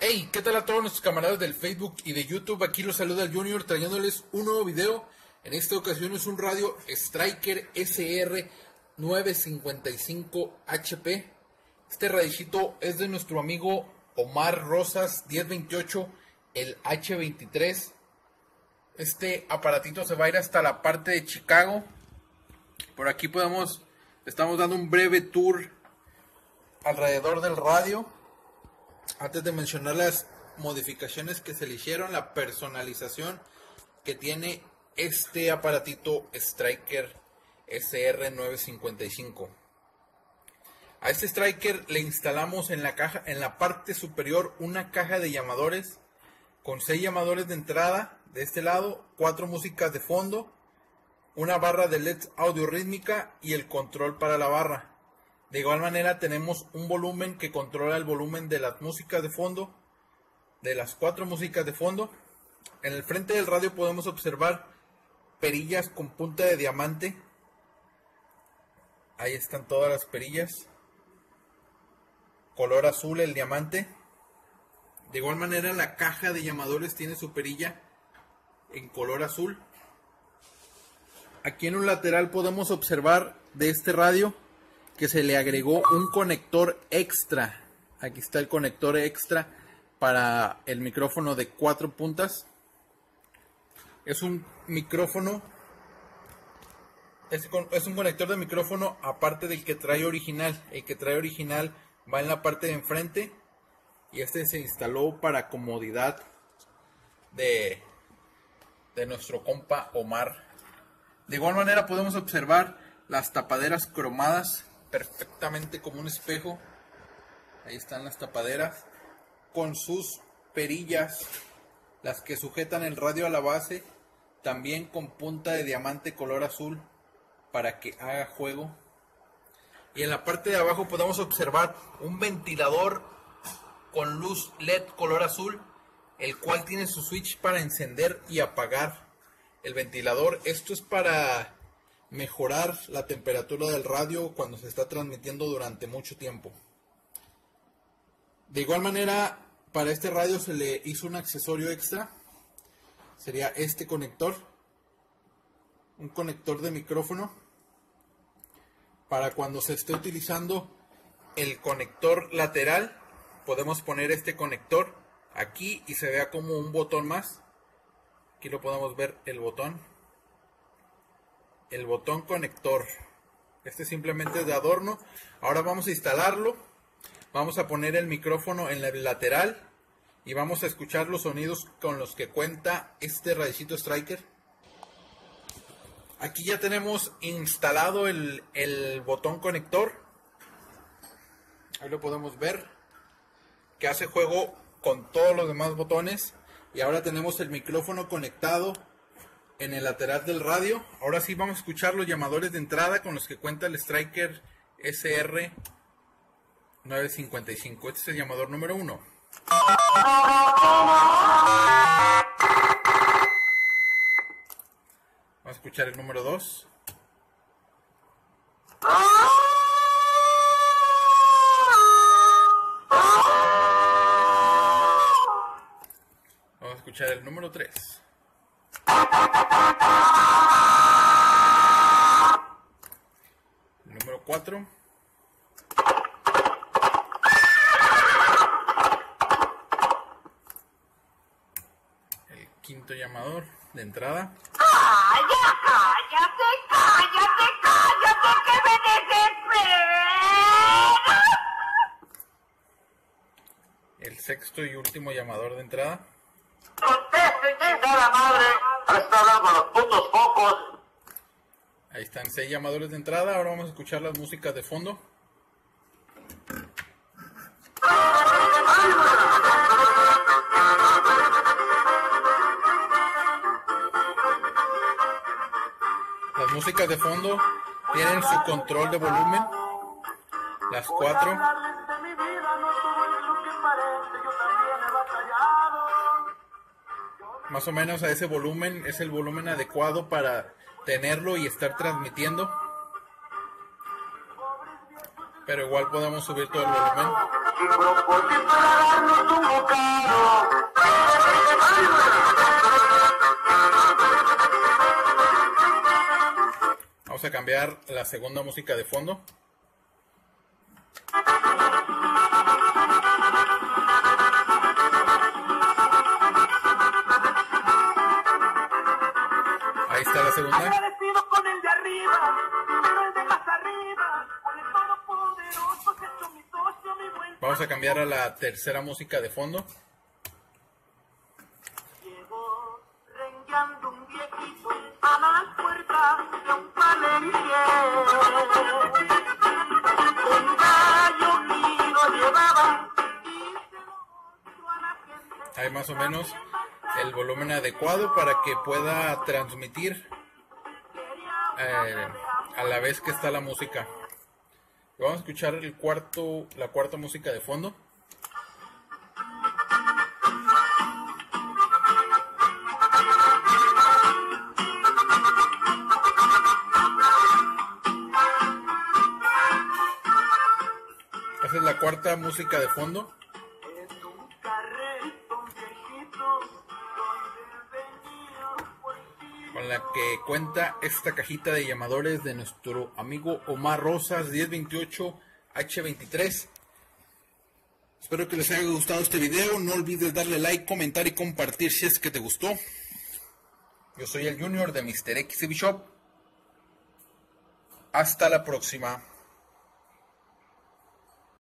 Hey, ¿qué tal a todos nuestros camaradas del Facebook y de YouTube? Aquí los saluda el Junior trayéndoles un nuevo video. En esta ocasión es un radio Striker SR 955 HP. Este radicito es de nuestro amigo Omar Rosas 1028, el H23. Este aparatito se va a ir hasta la parte de Chicago. Por aquí podemos, estamos dando un breve tour alrededor del radio antes de mencionar las modificaciones que se le hicieron, la personalización que tiene este aparatito Striker SR955. A este Striker le instalamos en la caja, en la parte superior, una caja de llamadores con seis llamadores de entrada de este lado, cuatro músicas de fondo, una barra de LED audio rítmica y el control para la barra. De igual manera tenemos un volumen que controla el volumen de las músicas de fondo, de las cuatro músicas de fondo. En el frente del radio podemos observar perillas con punta de diamante. Ahí están todas las perillas. Color azul el diamante. De igual manera la caja de llamadores tiene su perilla en color azul. Aquí en un lateral podemos observar de este radio que se le agregó un conector extra. Aquí está el conector extra para el micrófono de cuatro puntas. Es un micrófono. Es, un conector de micrófono aparte del que trae original. El que trae original va en la parte de enfrente. Y este se instaló para comodidad de, de nuestro compa Omar. De igual manera podemos observar las tapaderas cromadas perfectamente como un espejo. Ahí están las tapaderas con sus perillas, las que sujetan el radio a la base, también con punta de diamante color azul para que haga juego. Y en la parte de abajo podemos observar un ventilador con luz LED color azul, el cual tiene su switch para encender y apagar el ventilador. Esto es para mejorar la temperatura del radio cuando se está transmitiendo durante mucho tiempo. De igual manera, para este radio se le hizo un accesorio extra. Sería este conector. Un conector de micrófono. Para cuando se esté utilizando el conector lateral, podemos poner este conector aquí y se vea como un botón más. Aquí lo podemos ver el botón el botón conector. Este simplemente es de adorno. Ahora vamos a instalarlo. Vamos a poner el micrófono en el lateral y vamos a escuchar los sonidos con los que cuenta este radicito Striker. Aquí ya tenemos instalado el, el botón conector. Ahí lo podemos ver. Que hace juego con todos los demás botones. Y ahora tenemos el micrófono conectado en el lateral del radio. Ahora sí vamos a escuchar los llamadores de entrada con los que cuenta el Striker SR 955. Este es el llamador número uno. Vamos a escuchar el número 2. Vamos a escuchar el número 3. 4. El quinto llamador de entrada. ¡Calla, cállate, cállate, cállate, que me desespera! El sexto y último llamador de entrada. La madre está. Ahí están seis llamadores de entrada. Ahora vamos a escuchar las músicas de fondo. Las músicas de fondo tienen su control de volumen. Las cuatro. Más o menos a ese volumen es el volumen adecuado para tenerlo y estar transmitiendo. Pero igual podemos subir todo el volumen. Vamos a cambiar la segunda música de fondo. La segunda. Agradecido con el de arriba, pero el de más arriba, con el todopoderoso que es mi socio, mi buen Vamos a cambiar a la tercera música de fondo. Llegó rengueando un viejito a la puerta de un. Un gallo mío llevaba y se lo mostró a la gente. Hay más o menos el volumen adecuado para que pueda transmitir eh, a la vez que está la música. Vamos a escuchar el cuarto, la cuarta música de fondo. Esa es la cuarta música de fondo. Con la que cuenta esta cajita de llamadores de nuestro amigo Omar Rosas 1028 H23. Espero que les haya gustado este video. No olvides darle like, comentar y compartir si es que te gustó. Yo soy el Junior de Mr. XB Shop. Hasta la próxima.